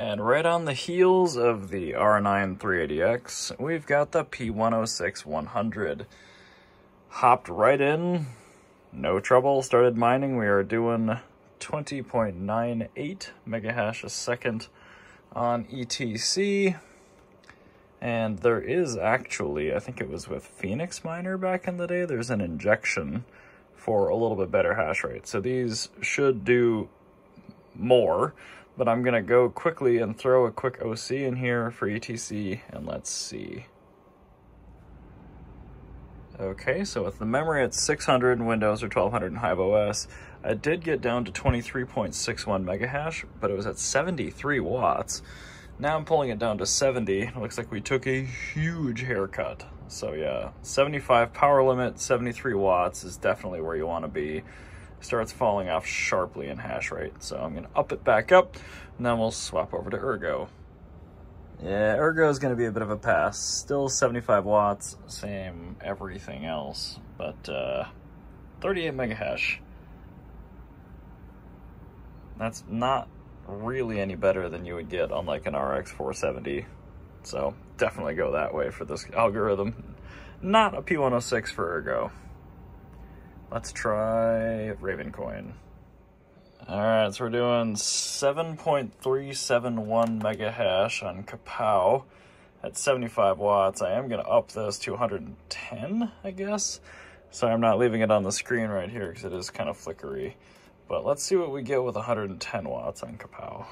And right on the heels of the R9 380X, we've got the P106 100. Hopped right in, no trouble, started mining. We are doing 20.98 megahash a second on ETC. And there is actually, I think it was with Phoenix Miner back in the day, there's an injection for a little bit better hash rate. So these should do more but I'm to go quickly and throw a quick OC in here for ETC, and let's see. Okay, so with the memory at 600 in Windows or 1200 in Hive OS, I did get down to 23.61 megahash, but it was at 73 watts. Now I'm pulling it down to 70. It looks like we took a huge haircut. So yeah, 75 power limit, 73 watts is definitely where you want to be starts falling off sharply in hash rate. So I'm going to up it back up, and then we'll swap over to Ergo. Yeah, Ergo is going to be a bit of a pass. Still 75 watts, same everything else, but uh, 38 megahash. That's not really any better than you would get on like an RX 470. So definitely go that way for this algorithm. Not a P106 for Ergo. Let's try Ravencoin. All right, so we're doing 7.371 mega hash on KAWPOW at 75 watts. I am going to up this to 110, I guess. So I'm not leaving it on the screen right here because it is kind of flickery. But let's see what we get with 110 watts on KAWPOW.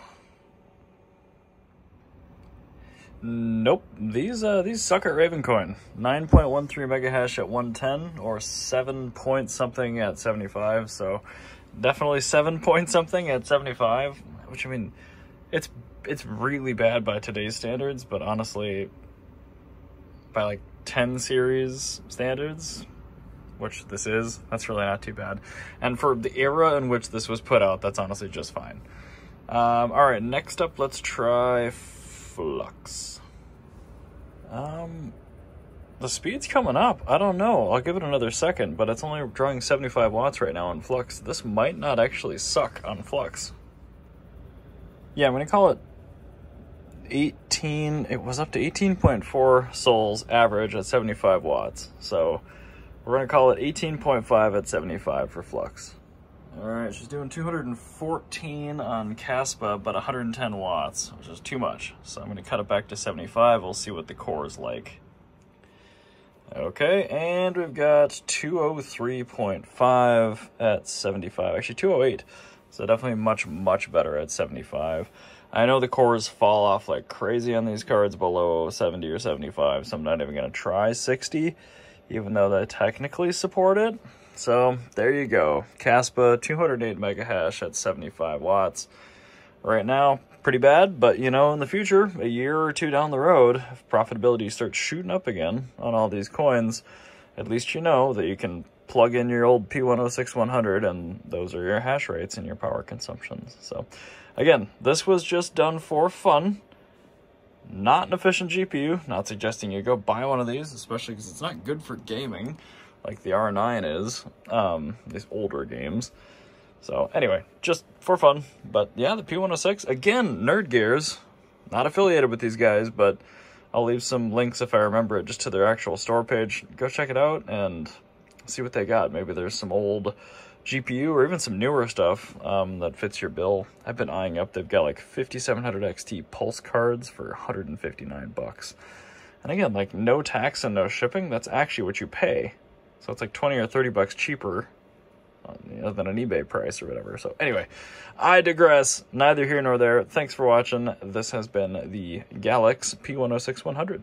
Nope. These uh these suck at Ravencoin. 9.13 mega hash at 110 or 7 point something at 75. So definitely 7 point something at 75, which I mean it's it's really bad by today's standards, but honestly by like 10 series standards, which this is, that's really not too bad. And for the era in which this was put out, that's honestly just fine. Um, all right, next up, let's try flux. Um, the speed's coming up. I don't know. I'll give it another second, but it's only drawing 75 watts right now on flux. This might not actually suck on flux. Yeah, I'm going to call it 18. It was up to 18.4 Sols average at 75 watts. So we're going to call it 18.5 at 75 for flux. All right, she's doing 214 on Kaspa, but 110 watts, which is too much. So I'm going to cut it back to 75. We'll see what the core is like. Okay, and we've got 203.5 at 75. Actually, 208. So definitely much, much better at 75. I know the cores fall off like crazy on these cards below 70 or 75, so I'm not even going to try 60, even though they technically support it. So there you go. KASPA 208 mega hash at 75 watts. Right now, pretty bad, but you know, in the future, a year or two down the road, if profitability starts shooting up again on all these coins, at least you know that you can plug in your old P106 100 and those are your hash rates and your power consumptions. So again, this was just done for fun. Not an efficient GPU, not suggesting you go buy one of these, especially because it's not good for gaming like the R9 is, um, these older games. So anyway, just for fun. But yeah, the P106, again, NerdGearz, not affiliated with these guys, but I'll leave some links if I remember it just to their actual store page. Go check it out and see what they got. Maybe there's some old GPU or even some newer stuff um, that fits your bill. I've been eyeing up. They've got like 5700 XT pulse cards for 159 bucks. And again, like no tax and no shipping, that's actually what you pay. So it's like 20 or 30 bucks cheaper uh, you know, than an eBay price or whatever. So anyway, I digress. Neither here nor there. Thanks for watching. This has been the Galax P106 100.